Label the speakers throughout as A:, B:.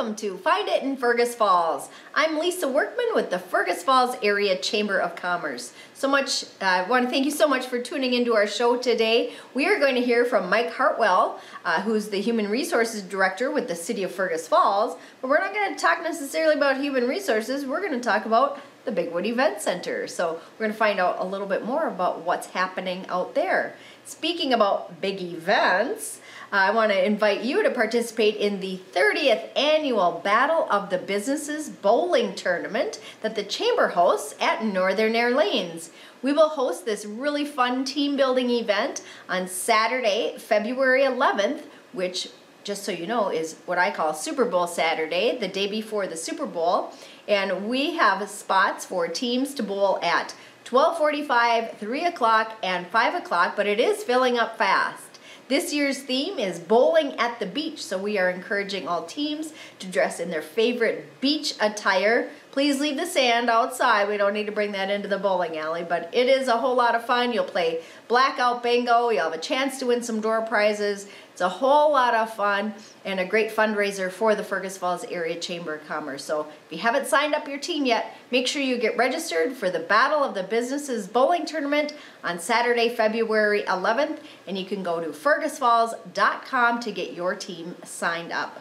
A: Welcome to Find It in Fergus Falls. I'm Lisa Workman with the Fergus Falls Area Chamber of Commerce. So much, uh, I want to thank you so much for tuning into our show today. We are going to hear from Mike Hartwell, uh, who's the Human Resources Director with the City of Fergus Falls. But we're not going to talk necessarily about human resources, we're going to talk about the Bigwood Event Center. So we're going to find out a little bit more about what's happening out there. Speaking about big events, Uh, I want to invite you to participate in the 30th annual Battle of the Businesses Bowling Tournament that the Chamber hosts at Northern Air Lanes. We will host this really fun team building event on Saturday, February 11th, which just so you know, is what I call Super Bowl Saturday, the day before the Super Bowl. And we have spots for teams to bowl at 1245, 3 o'clock, and 5 o'clock, but it is filling up fast. This year's theme is bowling at the beach, so we are encouraging all teams to dress in their favorite beach attire. Please leave the sand outside. We don't need to bring that into the bowling alley, but it is a whole lot of fun. You'll play blackout bingo. You'll have a chance to win some door prizes. It's a whole lot of fun and a great fundraiser for the Fergus Falls Area Chamber of Commerce. So if you haven't signed up your team yet, make sure you get registered for the Battle of the Businesses Bowling Tournament on Saturday, February 11th, and you can go to fergusfalls.com to get your team signed up.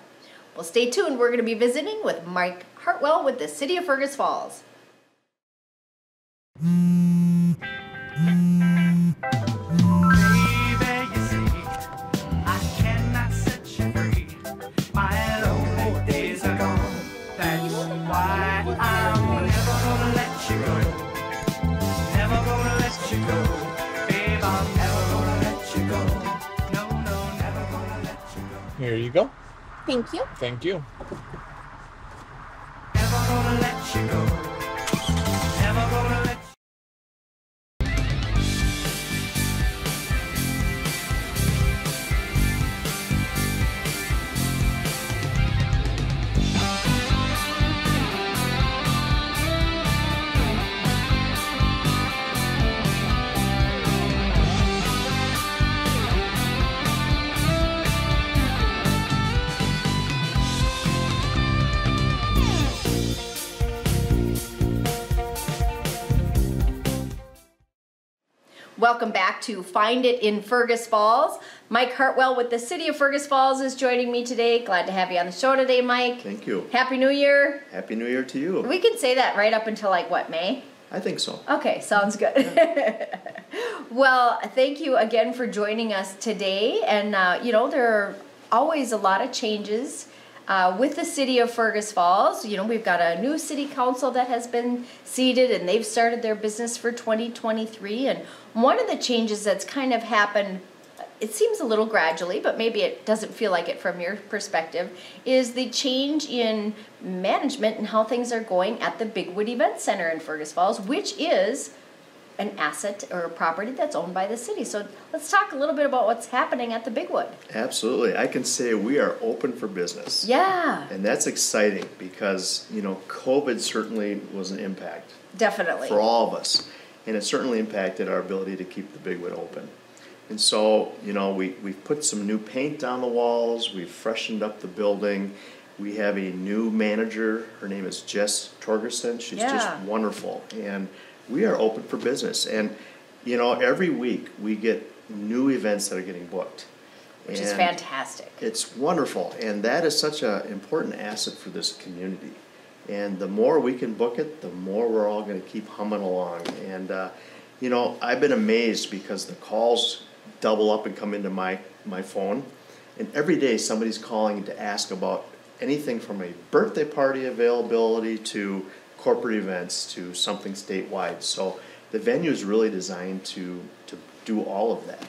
A: Well, stay tuned. We're going to be visiting with Mike Hartwell with the City of Fergus Falls.
B: Here you go.
A: Thank you.
B: Thank you she goes.
A: Welcome back to Find It in Fergus Falls. Mike Hartwell with the City of Fergus Falls is joining me today. Glad to have you on the show today, Mike.
C: Thank you.
A: Happy New Year.
C: Happy New Year to you.
A: We can say that right up until like what, May?
C: I think so.
A: Okay, sounds good. well, thank you again for joining us today. And, uh, you know, there are always a lot of changes uh, with the city of Fergus Falls. You know, we've got a new city council that has been seated and they've started their business for 2023. And one of the changes that's kind of happened it seems a little gradually, but maybe it doesn't feel like it from your perspective, is the change in management and how things are going at the Bigwood Event Center in Fergus Falls, which is an asset or a property that's owned by the city. So let's talk a little bit about what's happening at the Bigwood.
C: Absolutely. I can say we are open for business.
A: Yeah.
C: And that's exciting because, you know, COVID certainly was an impact.
A: Definitely.
C: For all of us. And it certainly impacted our ability to keep the Bigwood open. And so, you know, we, we've put some new paint on the walls, we've freshened up the building. We have a new manager. Her name is Jess Torgerson. She's
A: Yeah.
C: just wonderful. And we are open for business. And, you know, every week we get new events that are getting booked.
A: which is fantastic.
C: It's wonderful. And that is such an important asset for this community. And the more we can book it, the more we're all going to keep humming along. And, uh, you know, I've been amazed because the calls double up and come into my, my phone. And every day somebody's calling to ask about anything from a birthday party availability to corporate events to something statewide. So the venue is really designed to, to do all of that.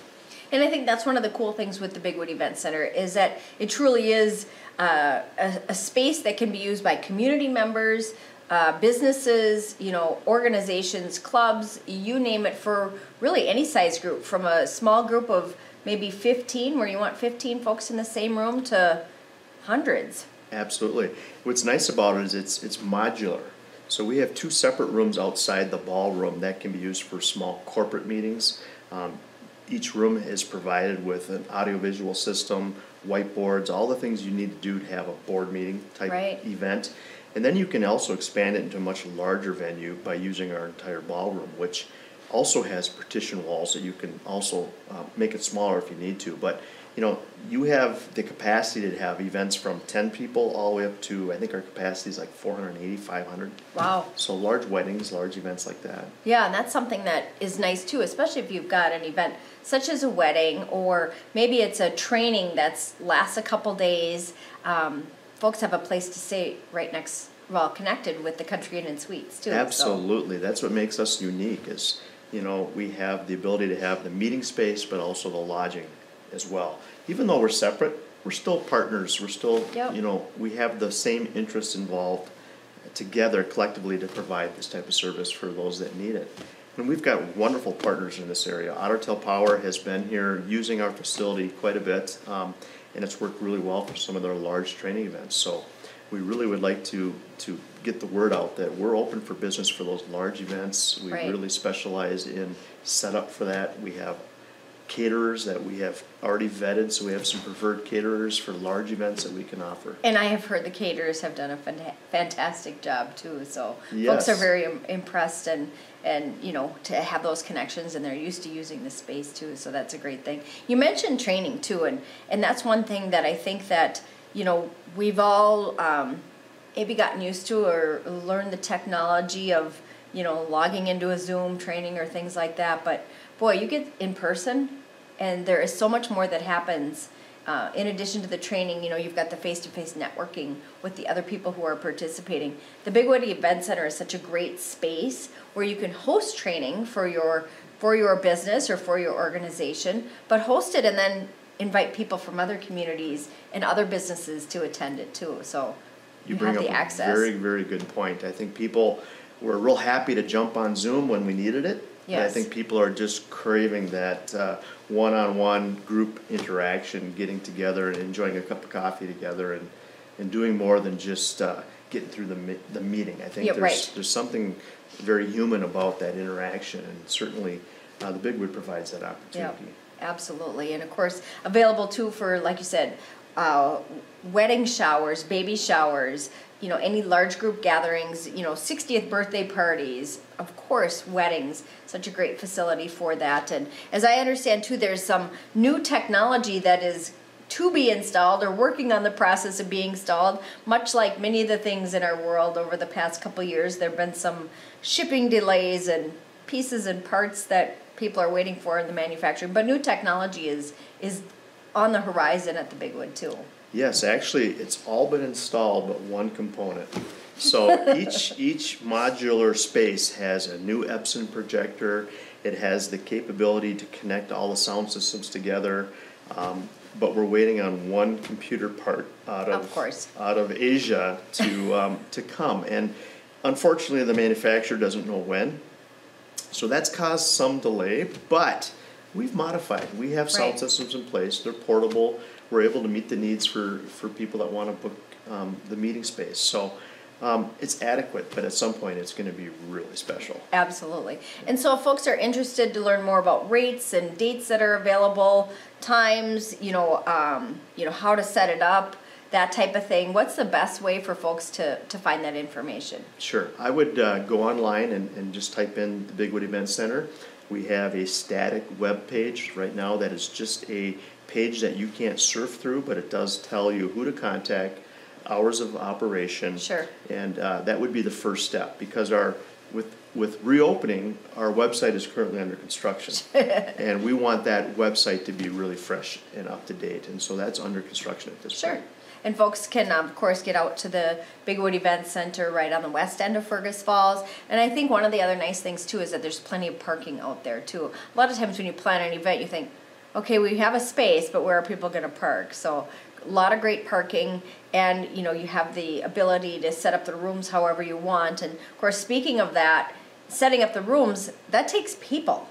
A: And I think that's one of the cool things with the Bigwood Event Center is that it truly is uh, a, a space that can be used by community members, uh, businesses, you know, organizations, clubs, you name it, for really any size group, from a small group of maybe 15, where you want 15 folks in the same room, to hundreds.
C: Absolutely. What's nice about it is it's it's modular. So we have two separate rooms outside the ballroom that can be used for small corporate meetings. Um, each room is provided with an audiovisual system, whiteboards, all the things you need to do to have a board meeting type
A: Right.
C: event. And then you can also expand it into a much larger venue by using our entire ballroom, which also has partition walls that you can also uh, make it smaller if you need to. But you know, you have the capacity to have events from 10 people all the way up to I think our capacity is like 480, 500.
A: Wow.
C: So large weddings, large events like that.
A: Yeah, and that's something that is nice too, especially if you've got an event such as a wedding or maybe it's a training that's lasts a couple days. Um, folks have a place to stay right next, well, connected with the Country Inn and Suites too. so-
C: Absolutely, that's what makes us unique is, you know, we have the ability to have the meeting space, but also the lodging as well. Even though we're separate, we're still partners, we're still,
A: Yep.
C: you know, we have the same interests involved together collectively to provide this type of service for those that need it. And we've got wonderful partners in this area. Otter Tail Power has been here using our facility quite a bit, um, and it's worked really well for some of their large training events. So we really would like to, to get the word out that we're open for business for those large events. We
A: Right.
C: really specialize in setup for that. We have caterers that we have already vetted, so we have some preferred caterers for large events that we can offer.
A: And I have heard the caterers have done a fanta- fantastic job too. So folks are very im- impressed and and you know to have those connections and they're used to using the space too. So that's a great thing. You mentioned training too, and and that's one thing that I think that you know we've all um, maybe gotten used to or learned the technology of you know logging into a Zoom training or things like that. But boy, you get in person, and there is so much more that happens. Uh, in addition to the training, you know, you've got the face-to-face networking with the other people who are participating. The Big Woody Event Center is such a great space where you can host training for your for your business or for your organization, but host it and then invite people from other communities and other businesses to attend it too. So you,
C: You bring
A: have
C: up
A: the
C: a
A: access.
C: very, very good point. I think people were real happy to jump on Zoom when we needed it. But I think people are just craving that uh, one-on-one group interaction, getting together and enjoying a cup of coffee together and, and doing more than just uh, getting through the, mi- the meeting. I think
A: Yeah,
C: there's,
A: right.
C: there's something very human about that interaction and certainly uh, the Bigwood provides that
A: Yeah,
C: opportunity.
A: absolutely. And of course, available too for, like you said, uh, wedding showers, baby showers, you know, any large group gatherings, you know, 60th birthday parties, of course, weddings, such a great facility for that. And as I understand too, there's some new technology that is to be installed or working on the process of being installed, much like many of the things in our world over the past couple years. There have been some shipping delays and pieces and parts that people are waiting for in the manufacturing. But new technology is is on the horizon at the Bigwood too.
C: Yes, actually, it's all been installed but one component. So each, each modular space has a new Epson projector. It has the capability to connect all the sound systems together. Um, but we're waiting on one computer part out of,
A: Of course.
C: out of Asia to, um, to come. And unfortunately, the manufacturer doesn't know when. So that's caused some delay, but we've modified. We have sound
A: Right.
C: systems in place. They're portable. We're able to meet the needs for, for people that want to book um, the meeting space. So um, it's adequate, but at some point it's going to be really special.
A: Absolutely. And so if folks are interested to learn more about rates and dates that are available, times, you know, um, you know, how to set it up, that type of thing, what's the best way for folks to, to find that information?
C: Sure. I would uh, go online and, and just type in the Bigwood Event Center. We have a static web page right now that is just a page that you can't surf through, but it does tell you who to contact, hours of operation.
A: Sure.
C: And uh, that would be the first step because our with with reopening, our website is currently under construction, and we want that website to be really fresh and up to date. And so that's under construction at this
A: Sure.
C: point.
A: And folks can, um, of course, get out to the Bigwood Event Center right on the west end of Fergus Falls. And I think one of the other nice things too is that there's plenty of parking out there too. A lot of times when you plan an event, you think, okay, we have a space, but where are people going to park? So a lot of great parking, and you know you have the ability to set up the rooms however you want. And of course, speaking of that, setting up the rooms that takes people.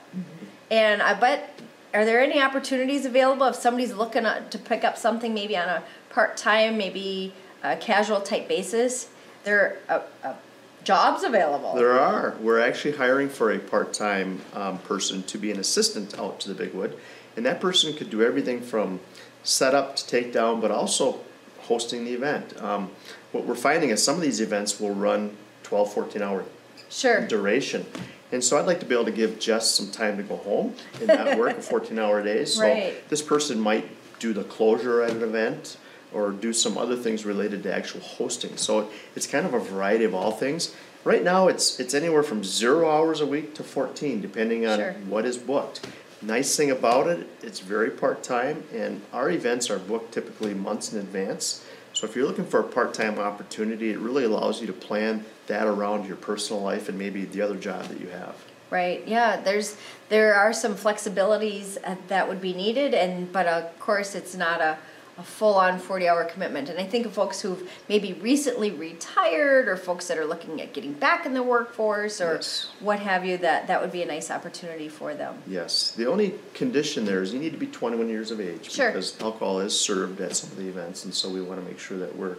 A: And I bet, are there any opportunities available if somebody's looking to pick up something maybe on a part-time, maybe a casual type basis? There a, a jobs available.
C: There are. We're actually hiring for a part-time um, person to be an assistant out to the Bigwood. And that person could do everything from setup to takedown, but also hosting the event. Um, what we're finding is some of these events will run 12, 14 hour
A: Sure.
C: duration. And so I'd like to be able to give Jess some time to go home and not work a 14 hour day. So
A: Right.
C: this person might do the closure at an event or do some other things related to actual hosting. So it's kind of a variety of all things. Right now, it's it's anywhere from zero hours a week to 14, depending on
A: Sure.
C: what is booked. Nice thing about it, it's very part time, and our events are booked typically months in advance. So if you're looking for a part time opportunity, it really allows you to plan that around your personal life and maybe the other job that you have.
A: Right, yeah, there's, there are some flexibilities uh, that would be needed and, but of course, it's not a, a full-on forty-hour commitment. And I think of folks who've maybe recently retired or folks that are looking at getting back in the workforce or
C: Yes.
A: what have you, that, that would be a nice opportunity for them.
C: Yes, the only condition there is you need to be twenty-one years of age.
A: Sure.
C: Because alcohol is served at some of the events, and so we wanna make sure that we're,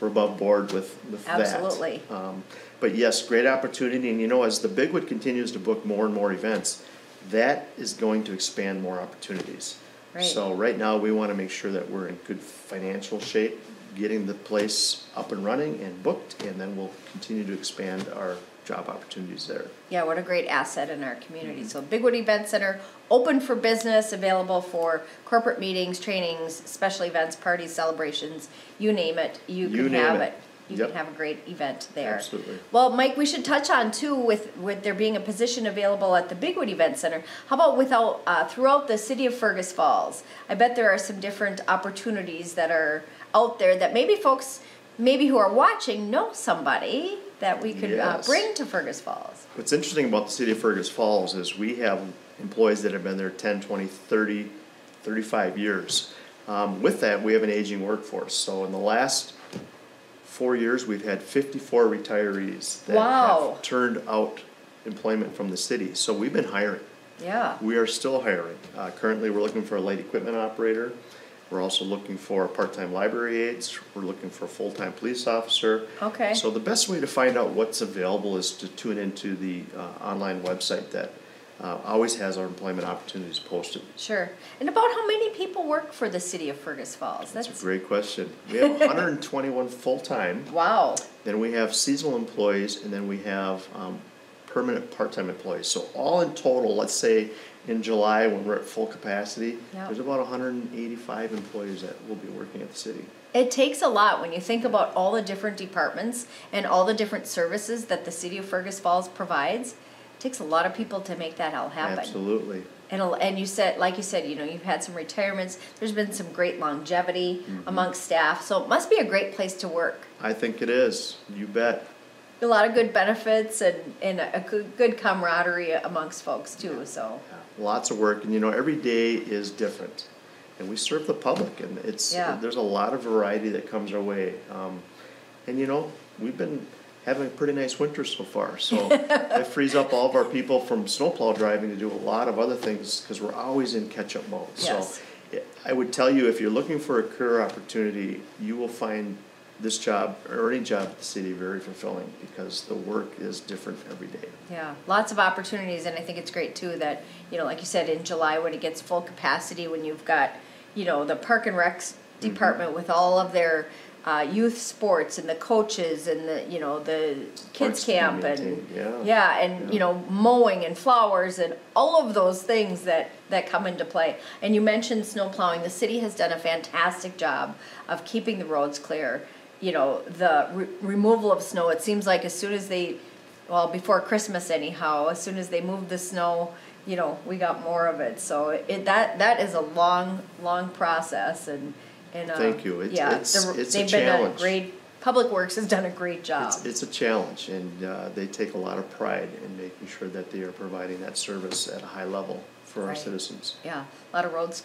C: we're above board with, with that.
A: Absolutely.
C: Um, but yes, great opportunity, and you know, as the Bigwood continues to book more and more events, that is going to expand more opportunities.
A: Right.
C: So right now, we wanna make sure that we're in good financial shape, getting the place up and running and booked, and then we'll continue to expand our job opportunities there.
A: Yeah, what a great asset in our community.
C: Mm-hmm.
A: So Bigwood Event Center, open for business, available for corporate meetings, trainings, special events, parties, celebrations, you name it, you
C: You
A: can have
C: it.
A: it. You
C: Yep.
A: can have a great event there.
C: Absolutely.
A: Well, Mike, we should touch on too, with, with there being a position available at the Bigwood Event Center. How about without, uh, throughout the city of Fergus Falls? I bet there are some different opportunities that are out there that maybe folks, maybe who are watching know somebody that we could uh, bring to Fergus Falls.
C: What's interesting about the city of Fergus Falls is we have employees that have been there 10, 20, 30, 35 years. Um, with that, we have an aging workforce. So in the last four years, we've had 54 retirees that
A: Wow.
C: have turned out employment from the city. So we've been hiring.
A: Yeah.
C: We are still hiring. Uh, currently, we're looking for a light equipment operator. We're also looking for part-time library aides. We're looking for a full-time police officer.
A: Okay.
C: So the best way to find out what's available is to tune into the uh, online website that uh, always has our employment opportunities posted.
A: Sure. And about how many people work for the city of Fergus Falls?
C: That's a great question. We have 121 full-time,
A: wow.
C: then we have seasonal employees, and then we have um, permanent part-time employees. So all in total, let's say in July, when we're at full capacity,
A: Yeah.
C: there's about 185 employees that will be working at the city.
A: It takes a lot when you think about all the different departments and all the different services that the city of Fergus Falls provides. Takes a lot of people to make that all happen.
C: Absolutely.
A: And, and you said, like you said, you know, you've had some retirements. There's been some great longevity
C: Mm-hmm.
A: amongst staff, so it must be a great place to work.
C: I think it is. You bet.
A: A lot of good benefits and, and a, good, good camaraderie amongst folks too. So
C: lots of work and you know every day is different and we serve the public and it's
A: Yeah.
C: there's a lot of variety that comes our way um, and you know we've been having a pretty nice winter so far. So it frees up all of our people from snowplow driving to do a lot of other things because we're always in catch-up mode.
A: Yes.
C: so i would tell you if you're looking for a career opportunity you will find this job or any job at the city very fulfilling because the work is different every day.
A: Yeah, lots of opportunities, and I think it's great too that, you know, like you said, in July when it gets full capacity, when you've got, you know, the Park and Recs mm-hmm. department with all of their uh, youth sports and the coaches and the, you know, the kids
C: be
A: camp and,
C: yeah.
A: yeah, and,
C: Yeah.
A: you know, mowing and flowers and all of those things that, that come into play. And you mentioned snow plowing. The city has done a fantastic job of keeping the roads clear. You know, the re- removal of snow, it seems like as soon as they, well, before Christmas anyhow, as soon as they moved the snow, you know, we got more of it. So it, that, that is a long, long process and, and, uh,
C: Thank you. It's-
A: yeah,
C: it's-
A: the-
C: it's
A: they've been
C: challenge.
A: great, Public Works has done a great job.
C: It's, it's a challenge, and uh, they take a lot of pride in making sure that they are providing that service at a high level for our citizens.
A: Yeah, a lot of roads,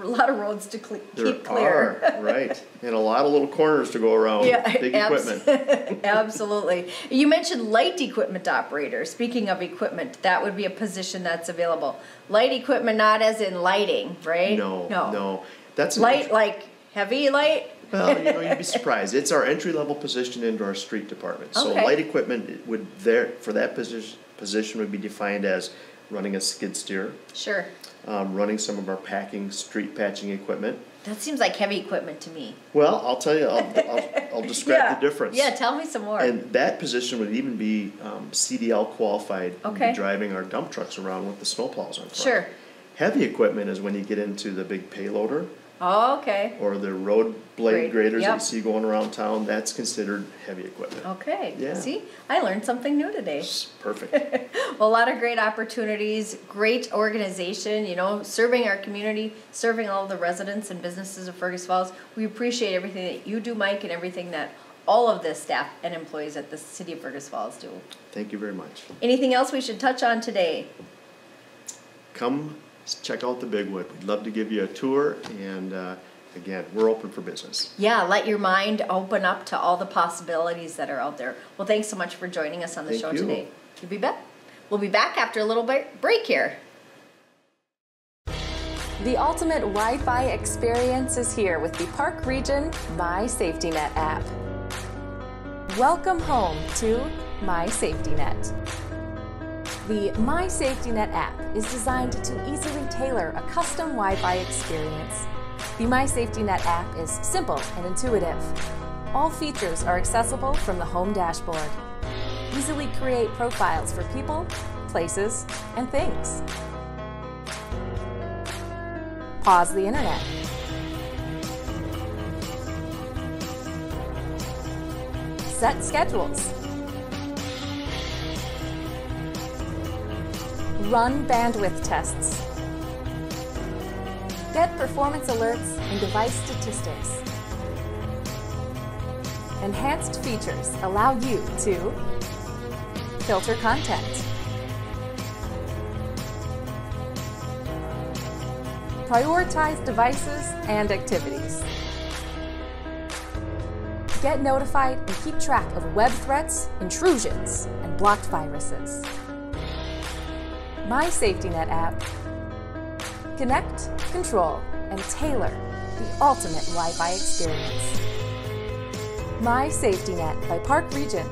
A: a lot of roads to cle-
C: There
A: keep clear.
C: are, right, and a lot of little corners to go around,
A: Yeah,
C: big
A: abs-
C: equipment.
A: Absolutely. You mentioned light equipment operator. Speaking of equipment, that would be a position that's available. Light equipment, not as in lighting, right?
C: No, no, no. that's
A: Light, like heavy light?
C: Well, you know, you'd be surprised. It's our entry level position into our street department. So
A: Okay.
C: light equipment would there for that position position would be defined as running a skid steer,
A: Sure.
C: um, running some of our packing, street patching equipment.
A: That seems like heavy equipment to me.
C: Well, I'll tell you, I'll, I'll, I'll describe the difference.
A: Yeah, tell me some more.
C: And that position would even be um, CDL qualified.
A: Okay.
C: Be driving our dump trucks around with the snowplows on front.
A: Sure.
C: Heavy equipment is when you get into the big payloader
A: oh, okay.
C: or the road blade
A: Great,
C: graders that
A: yep.
C: you see going around town. That's considered heavy equipment.
A: Okay.
C: Yeah.
A: See, I learned something new today.
C: Perfect.
A: Well, a lot of great opportunities, great organization, you know, serving our community, serving all the residents and businesses of Fergus Falls. We appreciate everything that you do, Mike, and everything that all of the staff and employees at the city of Fergus Falls do.
C: Thank you very much.
A: Anything else we should touch on today?
C: Come check out the Bigwood. We'd love to give you a tour. And uh, again, we're open for business.
A: Yeah, let your mind open up to all the possibilities that are out there. Well, thanks so much for joining us on the
C: Thank
A: show
C: you.
A: today. You'll be back. We'll be back after a little break here.
B: The ultimate Wi Fi experience is here with the Park Region My Safety Net app. Welcome home to My Safety Net. The My Safety Net app is designed to easily tailor a custom Wi Fi experience. The My Safety Net app is simple and intuitive. All features are accessible from the home dashboard. Easily create profiles for people, places, and things. Pause the internet. Set schedules. Run bandwidth tests. Get performance alerts and device statistics. Enhanced features allow you to filter content. Prioritize devices and activities. Get notified and keep track of web threats, intrusions, and blocked viruses. My Safety Net app. Connect, control, and tailor the ultimate Wi Fi experience. My Safety Net by Park Region.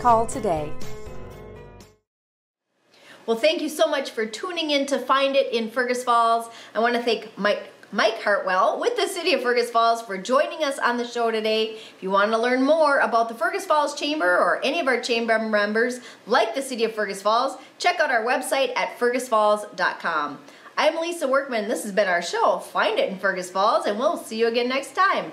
B: Call today.
A: Well, thank you so much for tuning in to Find It in Fergus Falls. I want to thank Mike. Mike Hartwell with the City of Fergus Falls for joining us on the show today. If you want to learn more about the Fergus Falls Chamber or any of our chamber members like the City of Fergus Falls, check out our website at fergusfalls.com. I'm Lisa Workman. This has been our show, Find It in Fergus Falls, and we'll see you again next time.